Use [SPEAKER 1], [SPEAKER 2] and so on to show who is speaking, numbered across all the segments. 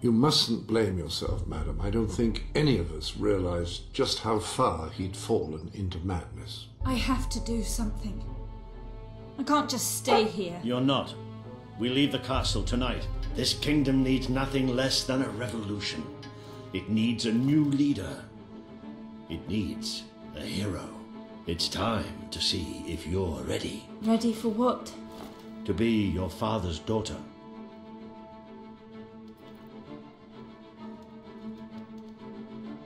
[SPEAKER 1] You mustn't blame yourself, madam. I don't think any of us realized just how far he'd fallen into madness.
[SPEAKER 2] I have to do something. I can't just stay here.
[SPEAKER 3] You're not. We leave the castle tonight. This kingdom needs nothing less than a revolution. It needs a new leader. It needs a hero. It's time to see if you're ready
[SPEAKER 2] Ready for what?
[SPEAKER 3] to be your father's daughter.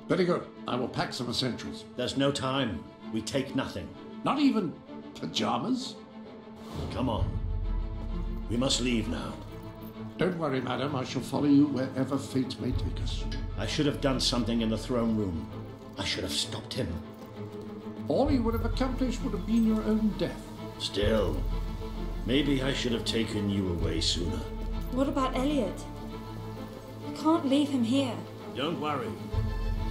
[SPEAKER 4] Very good. I will pack some essentials.
[SPEAKER 3] There's no time. We take nothing.
[SPEAKER 4] Not even pajamas?
[SPEAKER 3] Come on. We must leave now.
[SPEAKER 4] Don't worry, madam. I shall follow you wherever fate may take us.
[SPEAKER 3] I should have done something in the throne room. I should have stopped him.
[SPEAKER 4] All you would have accomplished would have been your own death.
[SPEAKER 3] Still, maybe I should have taken you away sooner.
[SPEAKER 2] What about Elliot? I can't leave him here.
[SPEAKER 3] Don't worry.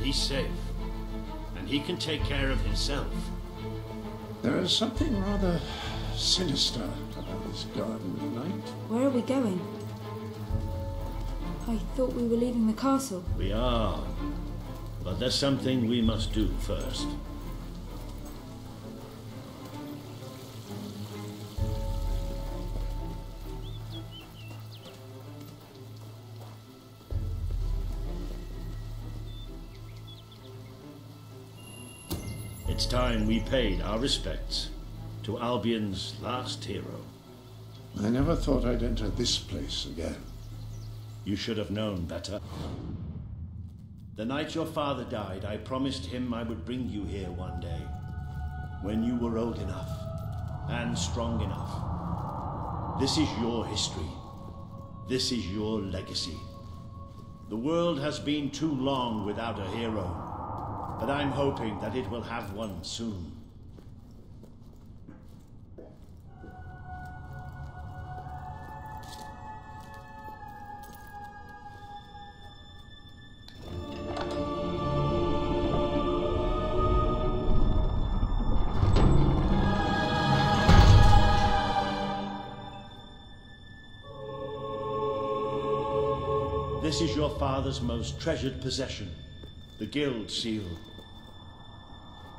[SPEAKER 3] He's safe. And he can take care of himself.
[SPEAKER 4] There is something rather sinister about this garden tonight.
[SPEAKER 2] Where are we going? I thought we were leaving the castle.
[SPEAKER 3] We are. But there's something we must do first. Paid our respects to Albion's last hero.
[SPEAKER 4] I never thought I'd enter this place again.
[SPEAKER 3] You should have known better. The night your father died, I promised him I would bring you here one day. When you were old enough and strong enough. This is your history. This is your legacy. The world has been too long without a hero, but I'm hoping that it will have one soon. Your father's most treasured possession, the Guild Seal.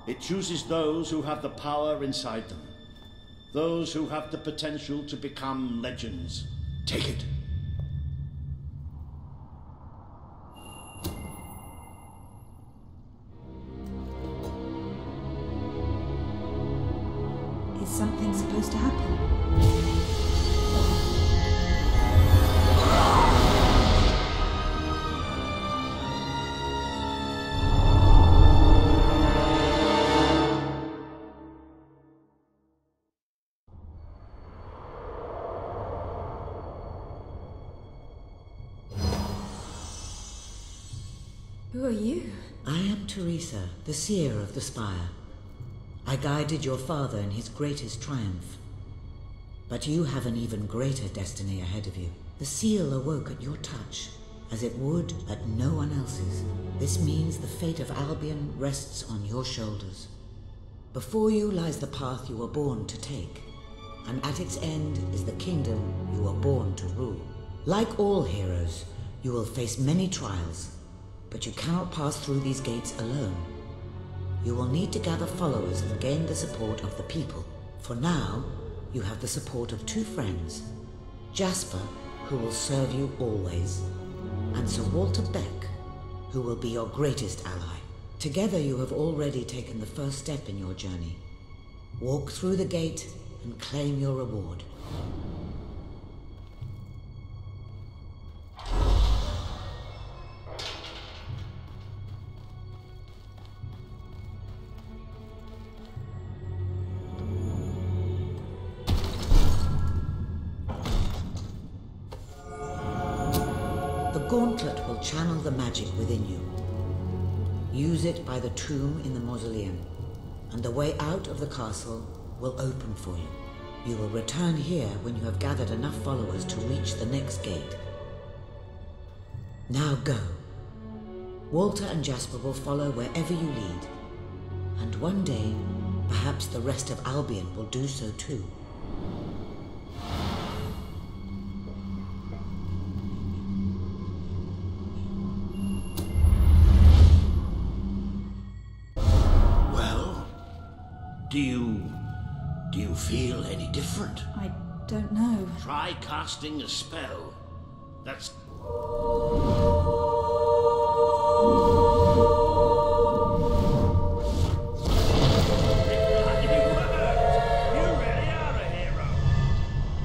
[SPEAKER 3] It chooses those who have the power inside them, those who have the potential to become legends. Take it.
[SPEAKER 2] Is something supposed to happen?
[SPEAKER 5] Theresa, the seer of the spire. I guided your father in his greatest triumph. But you have an even greater destiny ahead of you. The seal awoke at your touch, as it would at no one else's. This means the fate of Albion rests on your shoulders. Before you lies the path you were born to take, and at its end is the kingdom you were born to rule. Like all heroes, you will face many trials, but you cannot pass through these gates alone. You will need to gather followers and gain the support of the people. For now, you have the support of two friends Jasper, who will serve you always, and Sir Walter Beck, who will be your greatest ally. Together, you have already taken the first step in your journey. Walk through the gate and claim your reward. Tomb in the mausoleum, and the way out of the castle will open for you. You will return here when you have gathered enough followers to reach the next gate. Now go. Walter and Jasper will follow wherever you lead. And one day, perhaps the rest of Albion will do so too.
[SPEAKER 3] Do you. do you feel any different?
[SPEAKER 2] I don't know.
[SPEAKER 3] Try casting a spell. That's.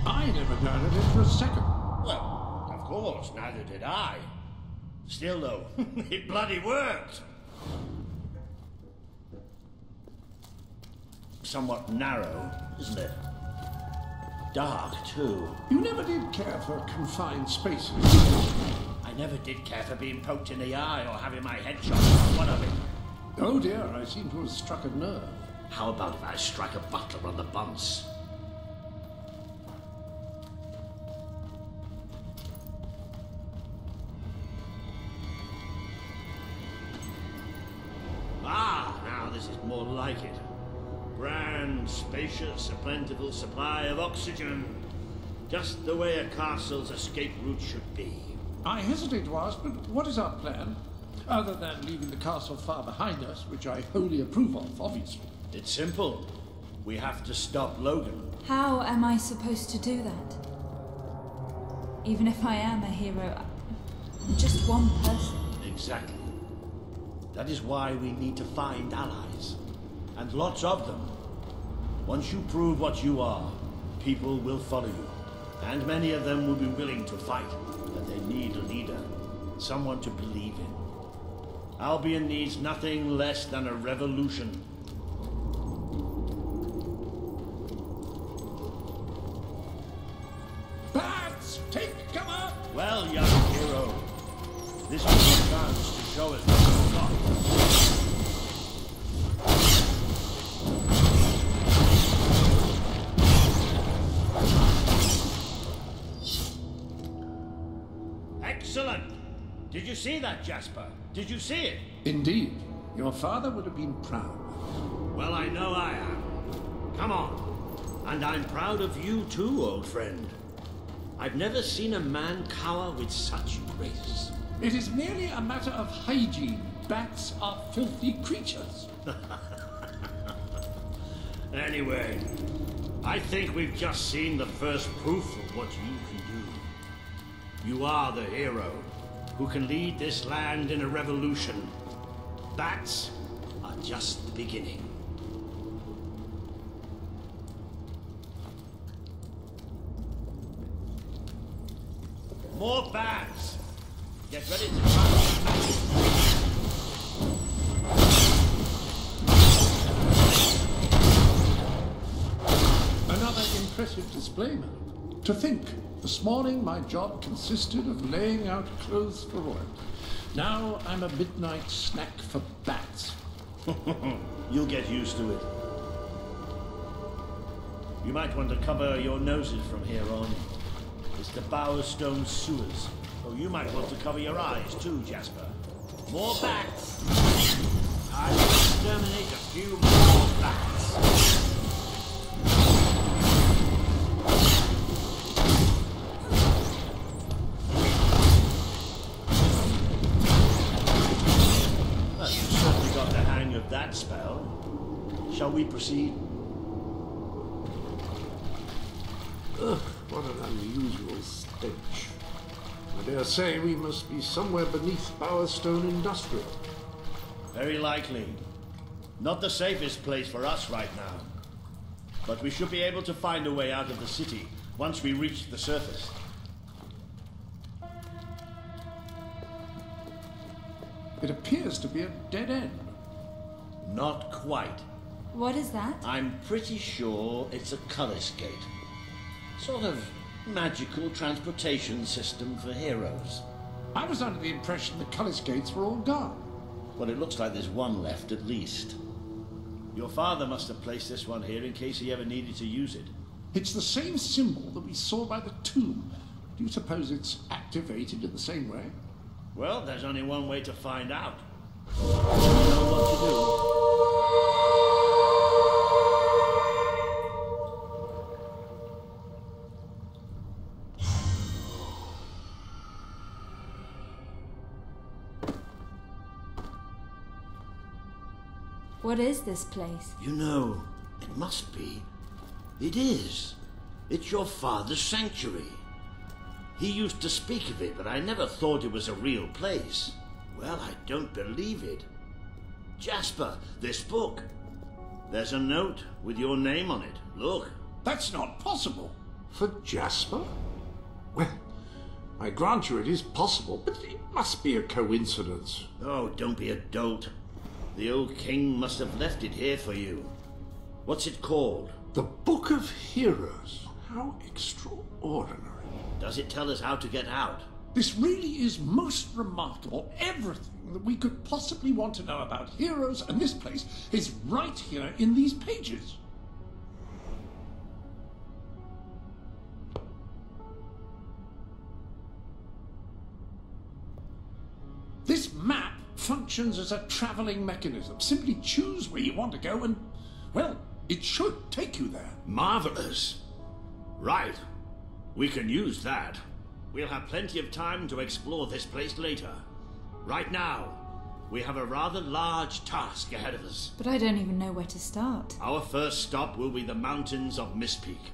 [SPEAKER 1] I never doubted it for a second.
[SPEAKER 3] Well, of course, neither did I. Still, though, it bloody worked. Somewhat narrow, isn't it? Dark, too.
[SPEAKER 1] You never did care for confined spaces.
[SPEAKER 3] I never did care for being poked in the eye or having my head shot off. What of it?
[SPEAKER 1] Oh dear, I seem to have struck a nerve.
[SPEAKER 3] How about if I strike a butler on the bunce? Grand, spacious, a plentiful supply of oxygen. Just the way a castle's escape route should be.
[SPEAKER 1] I hesitate to ask, but what is our plan? Other than leaving the castle far behind us, which I wholly approve of, obviously.
[SPEAKER 3] It's simple. We have to stop Logan.
[SPEAKER 2] How am I supposed to do that? Even if I am a hero, I'm just one person.
[SPEAKER 3] Exactly. That is why we need to find allies. And lots of them. Once you prove what you are, people will follow you. And many of them will be willing to fight. But they need a leader. Someone to believe in. Albion needs nothing less than a revolution.
[SPEAKER 1] Bats, take cover!
[SPEAKER 3] Well, young hero, this is your chance to show us what you've got. You see that, Jasper? Did you see it?
[SPEAKER 1] Indeed, your father would have been proud.
[SPEAKER 3] Well, I know I am. Come on. And I'm proud of you too, old friend. I've never seen a man cower with such grace.
[SPEAKER 1] It is merely a matter of hygiene. Bats are filthy creatures.
[SPEAKER 3] Anyway, I think we've just seen the first proof of what you can do. You are the hero who can lead this land in a revolution. Bats are just the beginning. More bats! Get ready to try.
[SPEAKER 1] Another impressive display. To think, this morning my job consisted of laying out clothes for royalty. Now I'm a midnight snack for bats.
[SPEAKER 3] You'll get used to it. You might want to cover your noses from here on. It's the Bowerstone sewers. Oh, you might want to cover your eyes too, Jasper. More bats! I will exterminate a few more bats.
[SPEAKER 6] Ugh, what an unusual stench. I dare say we must be somewhere beneath Bowerstone Industrial.
[SPEAKER 3] Very likely. Not the safest place for us right now. But we should be able to find a way out of the city once we reach the surface.
[SPEAKER 1] It appears to be a dead end.
[SPEAKER 3] Not quite.
[SPEAKER 2] What is that?
[SPEAKER 3] I'm pretty sure it's a Cullis Gate. Sort of magical transportation system for heroes.
[SPEAKER 1] I was under the impression the Cullis gates were all gone.
[SPEAKER 3] Well, it looks like there's one left at least. Your father must have placed this one here in case he ever needed to use it.
[SPEAKER 1] It's the same symbol that we saw by the tomb. Do you suppose it's activated in the same way?
[SPEAKER 3] Well, there's only one way to find out. What
[SPEAKER 2] is this place?
[SPEAKER 3] You know, It must be. It is. It's your father's sanctuary. He used to speak of it, but I never thought it was a real place. Well, I don't believe it. Jasper, this book. There's a note with your name on it. Look.
[SPEAKER 4] That's not possible.
[SPEAKER 1] For Jasper? Well, I grant you it is possible, but it must be a coincidence.
[SPEAKER 3] Oh, don't be a dolt. The old king must have left it here for you. What's it called?
[SPEAKER 1] The Book of Heroes. How extraordinary.
[SPEAKER 3] Does it tell us how to get out?
[SPEAKER 4] This really is most remarkable. Everything that we could possibly want to know about heroes and this place is right here in these pages. This map functions as a traveling mechanism. Simply choose where you want to go and, well, it should take you there.
[SPEAKER 3] Marvelous. Right. We can use that. We'll have plenty of time to explore this place later. Right now, we have a rather large task ahead of us.
[SPEAKER 2] But I don't even know where to start.
[SPEAKER 3] Our first stop will be the mountains of Mistpeak.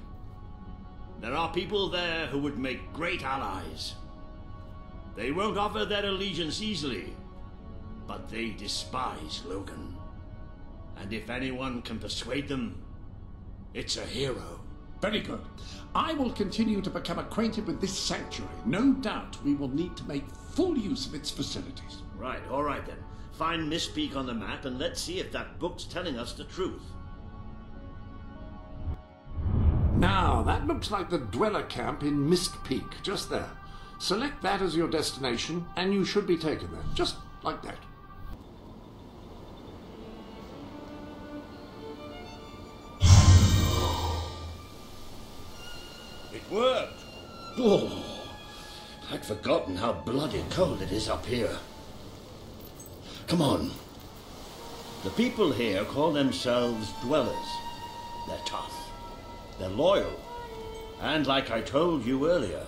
[SPEAKER 3] There are people there who would make great allies. They won't offer their allegiance easily, but they despise Logan. And if anyone can persuade them, it's a hero.
[SPEAKER 4] Very good. I will continue to become acquainted with this sanctuary. No doubt we will need to make full use of its facilities.
[SPEAKER 3] Right, all right then. Find Mistpeak on the map and let's see if that book's telling us the truth.
[SPEAKER 1] Now, that looks like the dweller camp in Mist Peak, just there. Select that as your destination, and you should be taken there, just like that.
[SPEAKER 3] Worked! Oh, I'd forgotten how bloody cold it is up here. Come on. The people here call themselves dwellers. They're tough. They're loyal. And like I told you earlier,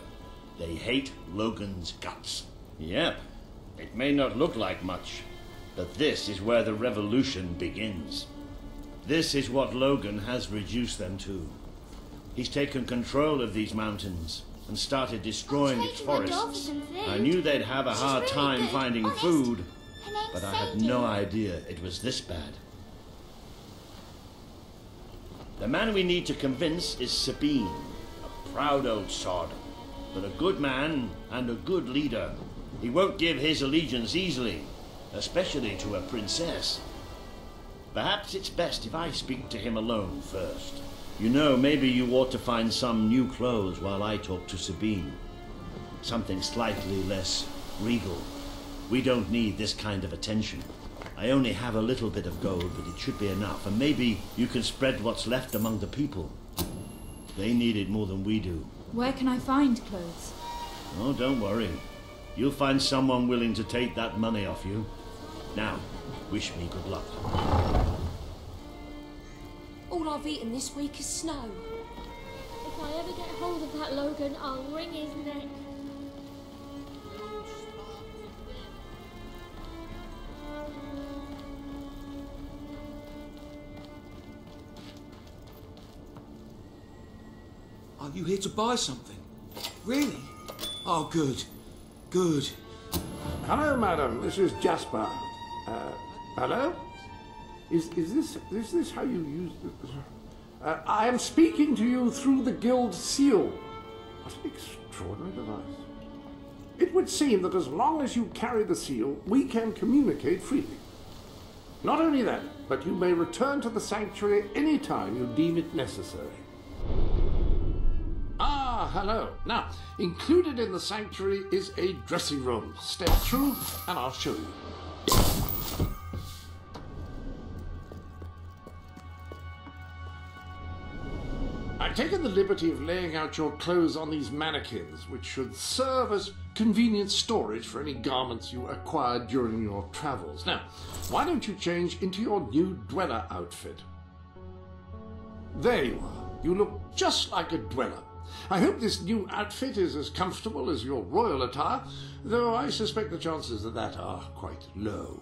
[SPEAKER 3] they hate Logan's guts. Yep, it may not look like much, but this is where the revolution begins. This is what Logan has reduced them to. He's taken control of these mountains and started destroying its forests. I knew they'd have a
[SPEAKER 7] She's
[SPEAKER 3] hard
[SPEAKER 7] really
[SPEAKER 3] time
[SPEAKER 7] good,
[SPEAKER 3] finding
[SPEAKER 7] honest.
[SPEAKER 3] food, but I had no idea it was this bad. The man we need to convince is Sabine, a proud old sod, but a good man and a good leader. He won't give his allegiance easily, especially to a princess. Perhaps it's best if I speak to him alone first. You know, maybe you ought to find some new clothes while I talk to Sabine. Something slightly less regal. We don't need this kind of attention. I only have a little bit of gold, but it should be enough, and maybe you can spread what's left among the people. They need it more than we do.
[SPEAKER 2] Where can I find clothes?
[SPEAKER 3] Oh, don't worry. You'll find someone willing to take that money off you. Now, wish me good luck.
[SPEAKER 7] All I've eaten this week is snow.
[SPEAKER 8] If I ever get hold of that Logan, I'll wring his neck.
[SPEAKER 9] Are you here to buy something? Really? Oh, good. Good.
[SPEAKER 1] Hello, madam. This is Jasper. Uh, hello? Is, is this is this how you use the... Uh, I am speaking to you through the guild seal. What an extraordinary device. It would seem that as long as you carry the seal, we can communicate freely. Not only that, but you may return to the sanctuary any time you deem it necessary. Ah, hello. Now, included in the sanctuary is a dressing room. Step through and I'll show you. Taken the liberty of laying out your clothes on these mannequins, which should serve as convenient storage for any garments you acquired during your travels. Now, why don't you change into your new dweller outfit? There you are. You look just like a dweller. I hope this new outfit is as comfortable as your royal attire, though I suspect the chances of that are quite low.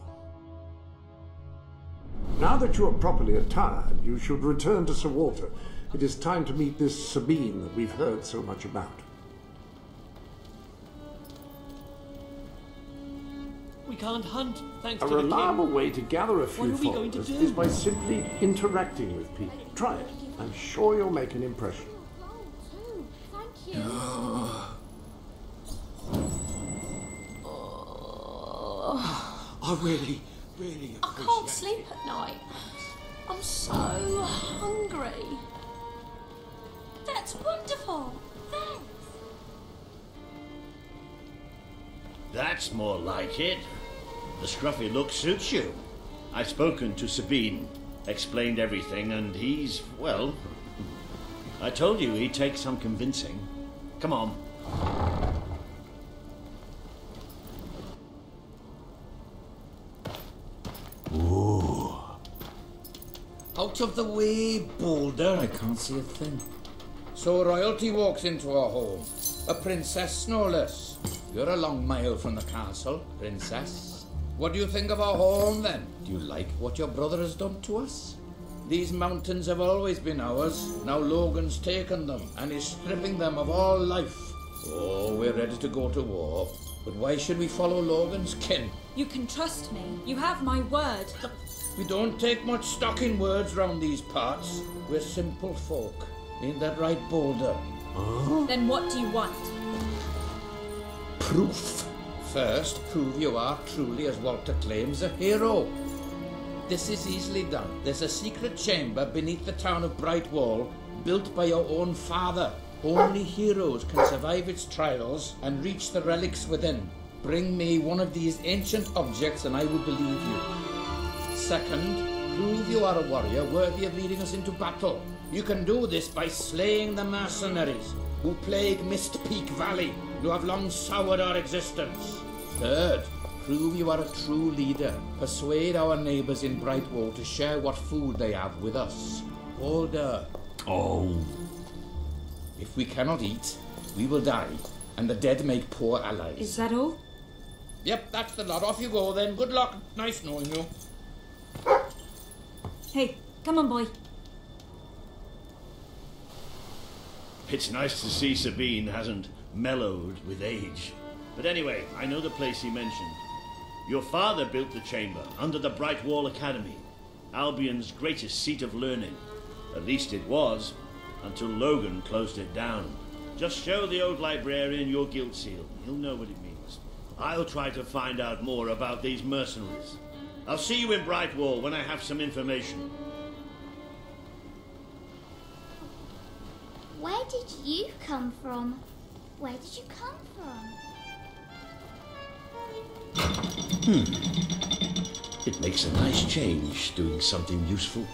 [SPEAKER 1] Now that you are properly attired, you should return to Sir Walter. It is time to meet this Sabine that we've heard so much about.
[SPEAKER 10] We can't hunt, thanks
[SPEAKER 1] A
[SPEAKER 10] to the
[SPEAKER 1] A
[SPEAKER 10] reliable
[SPEAKER 1] way to gather a few
[SPEAKER 10] What are we going to
[SPEAKER 1] followers is by simply interacting with people. Try it. I'm sure you'll make an impression.
[SPEAKER 8] Too. Thank you.
[SPEAKER 9] I really, really
[SPEAKER 7] I can't sleep at night. I'm so hungry. That's wonderful. Thanks.
[SPEAKER 3] That's more like it. The scruffy look suits you. I've spoken to Sabine, explained everything, and he's, well, I told you he'd take some convincing. Come on. Ooh.
[SPEAKER 11] Out of the way, Boulder. I can't see a thing. So royalty walks into our home. A princess, no less. You're a long mile from the castle, princess. What do you think of our home, then? Do you like what your brother has done to us? These mountains have always been ours. Now Logan's taken them and is stripping them of all life. Oh, we're ready to go to war. But why should we follow Logan's kin?
[SPEAKER 2] You can trust me. You have my word.
[SPEAKER 11] We don't take much stock in words round these parts. We're simple folk. Ain't that right, Boulder?
[SPEAKER 2] Then what do you want?
[SPEAKER 11] Proof. First, prove you are truly, as Walter claims, a hero. This is easily done. There's a secret chamber beneath the town of Brightwall, built by your own father. Only heroes can survive its trials and reach the relics within. Bring me one of these ancient objects and I will believe you. Second, prove you are a warrior worthy of leading us into battle. You can do this by slaying the mercenaries who plague Mistpeak Valley, who have long soured our existence. Third, prove you are a true leader. Persuade our neighbors in Brightwall to share what food they have with us. Order.
[SPEAKER 3] Oh.
[SPEAKER 11] If we cannot eat, we will die, and the dead make poor allies.
[SPEAKER 2] Is that all?
[SPEAKER 11] Yep, that's the lot. Off you go then. Good luck. Nice knowing you.
[SPEAKER 2] Hey, come on, boy.
[SPEAKER 3] It's nice to see Sabine hasn't mellowed with age. But anyway, I know the place he mentioned. Your father built the chamber under the Brightwall Academy, Albion's greatest seat of learning. At least it was, until Logan closed it down. Just show the old librarian your guild seal. He'll know what it means. I'll try to find out more about these mercenaries. I'll see you in Brightwall when I have some information.
[SPEAKER 8] Where did you come from? Where did you come from? Hmm.
[SPEAKER 3] It makes a nice change doing something useful.